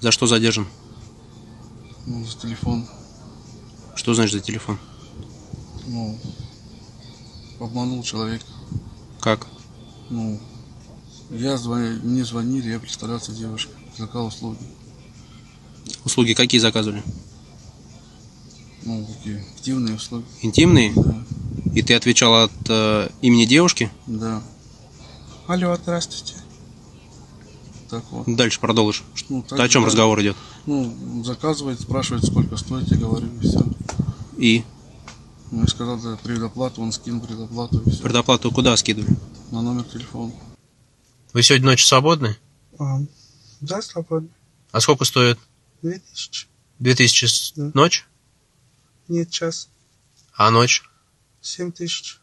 За что задержан? Ну, за телефон. Что значит за телефон? Ну, обманул человека. Как? Ну, я звоню, мне звонили, я представлялся девушке, предлагал услуги. Услуги какие заказывали? Ну, такие активные услуги. Интимные? Да, И ты отвечал от э, имени девушки? да. Алло, здравствуйте. Так вот. Дальше продолжишь. Ну, так, о чем да. разговор идет? Ну, заказывает, спрашивает, сколько стоит, я говорю, и все. И Ну, я сказал, да, предоплату, он скинул предоплату, и все. предоплату куда скидывали? На номер телефона. Вы сегодня ночью свободны? А, да, свободно. А сколько стоит? Две тысячи. 2000 с- Да. ночь? Нет, час. А ночь? Семь тысяч.